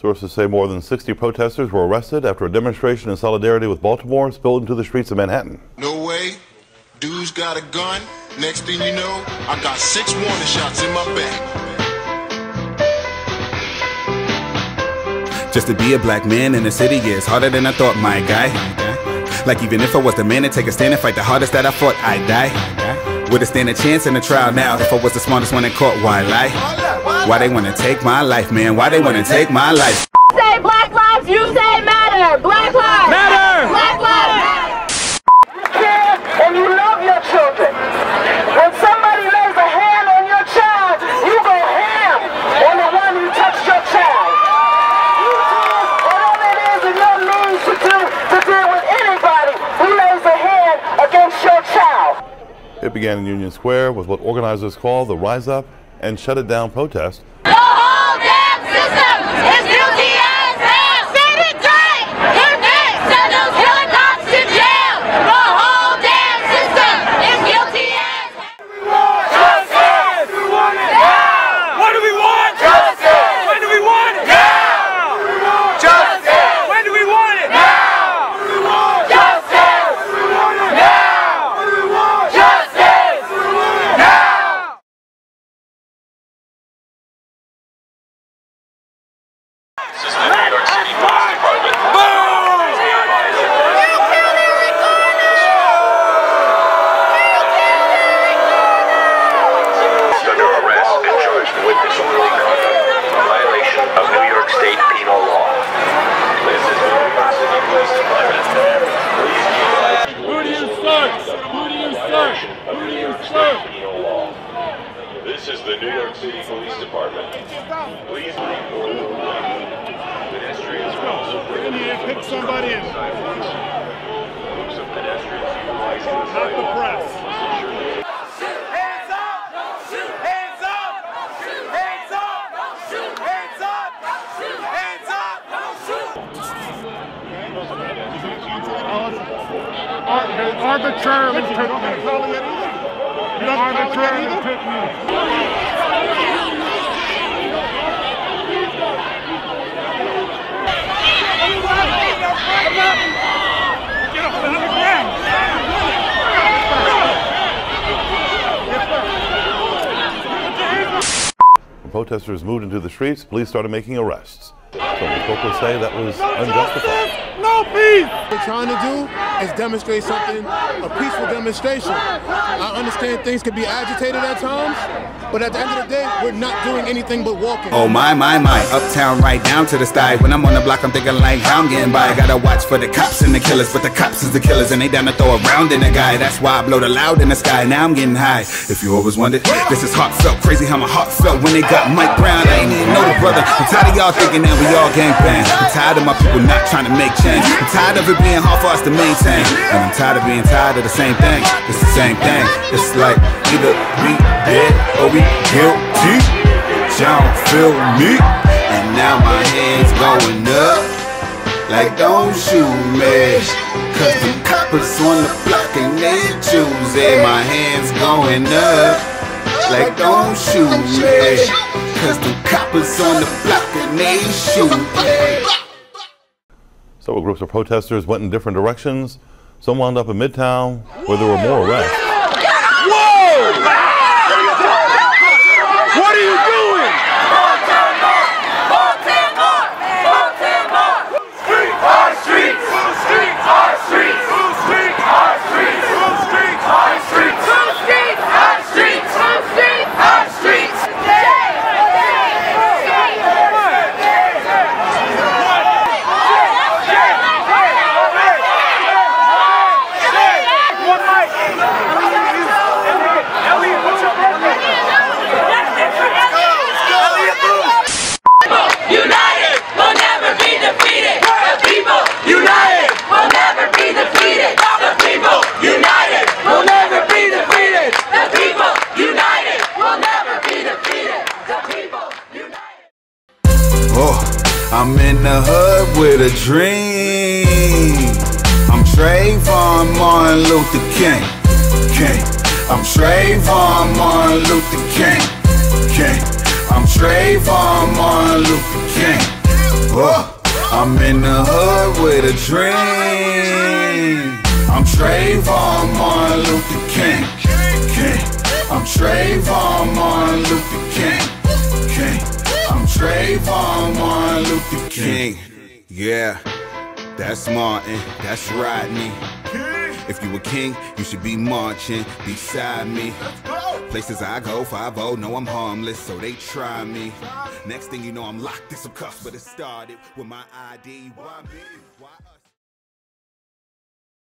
Sources say more than 60 protesters were arrested after a demonstration in solidarity with Baltimore spilled into the streets of Manhattan. No way. Dude's got a gun. Next thing you know, I got six warning shots in my back. Just to be a black man in the city is harder than I thought, my guy. Like even if I was the man to take a stand and fight the hardest that I fought, I'd die. Would have stand a chance in the trial now if I was the smartest one in court, why lie? Why they wanna take my life, man? Why they wanna take my life? Say black lives, you say matter. Black lives Matter! Black lives matter. care and you love your children. When somebody lays a hand on your child, you go ham on the one who touched your child. You do whatever it is in your means to do to deal with anybody who lays a hand against your child. It began in Union Square with what organizers call the Rise Up and Shut It Down protest. The whole damn system is guilty as hell. Set it straight. Hear me. Send those killing cops to jail. The whole damn system is guilty as hell. What do we want? Justice! When do we want it? Now! Justice! When do we want it? Now! Justice! Now! Justice! Now! This is the New York City Police Department. He's under arrest and charged with disorderly conduct, a violation of New York State penal law. This is the New York City Police Department. Please utilize Who do you search? Who do you search? Who do you search? penal law. This is the New York City Police Department. Please report pedestrians are also We need to pick somebody in. Groups of pedestrians utilizing the Not the press. Hands up! Hands up! Hands up! Hands up! Hands up! They arbitrarily arbitrary protesters moved into the streets, police started making arrests. Some people say that was unjustified. No peace! We're trying to do is demonstrate something, a peaceful demonstration. I understand things can be agitated at times, but at the end of the day, we're not doing anything but walking. Oh my, my, my, uptown right down to the sty. When I'm on the block, I'm thinking like how I'm getting by. I Gotta watch for the cops and the killers, but the cops is the killers, and they down to throw a round in the guy. That's why I blow the loud in the sky. Now I'm getting high. If you always wondered, this is heartfelt. Crazy how my heart felt when they got Mike Brown. I ain't even know the brother. I'm tired of y'all thinking that we all gangbang. I'm tired of my people not trying to make change. I'm tired of it being hard for us to maintain. And I'm tired of being tired of the same thing. It's the same thing. It's like either we dead or we guilty. Y'all feel me? And now my hands going up. Like don't shoot me. Cause the coppers on the block and they choosing. My hands going up. Like don't shoot me. Cause the coppers on the block and they shooting. Several groups of protesters went in different directions. Some wound up in Midtown, where there were more arrests. What Oh, I'm in the hood with a dream. I'm Trayvon Martin Luther King. King. I'm Trayvon Martin Luther King. King. I'm Trayvon Martin Luther King. Oh, I'm in the hood with a dream. I'm Trayvon Martin Luther King. King. I'm Trayvon Martin Luther Trayvon Martin Luther King. Yeah, that's Martin. That's Rodney. If you a king, you should be marching beside me. Places I go, 5 know I'm harmless, so they try me. Next thing you know, I'm locked in some cuffs, but it started with my ID. Why me? Why?